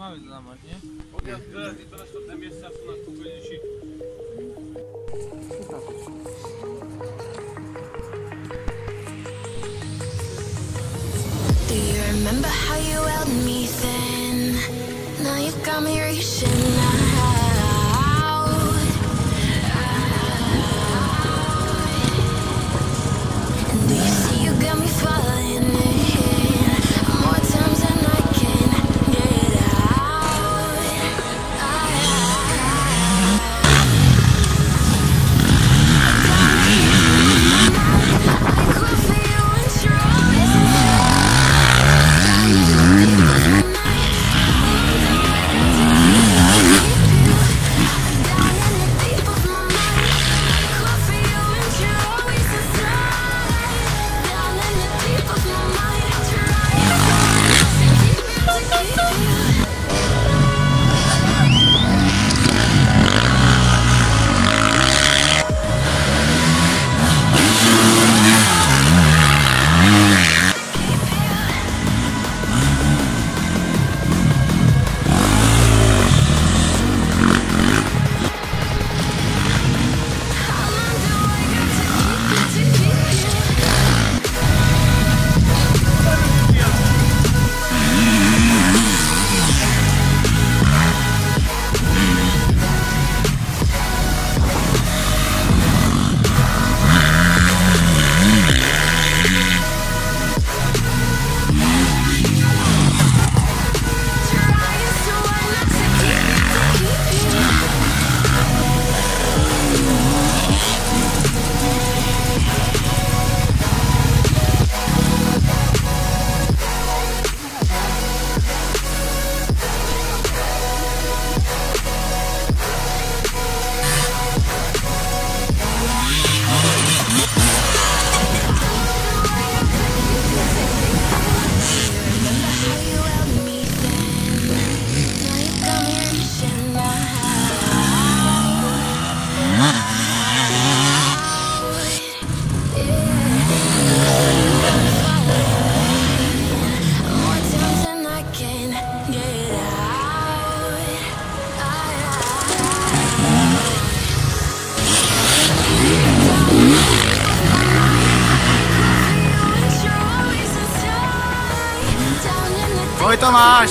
zamach, nie? Teraz i teraz to na. Do you remember how you held me then? Now you've got me reaching to máš.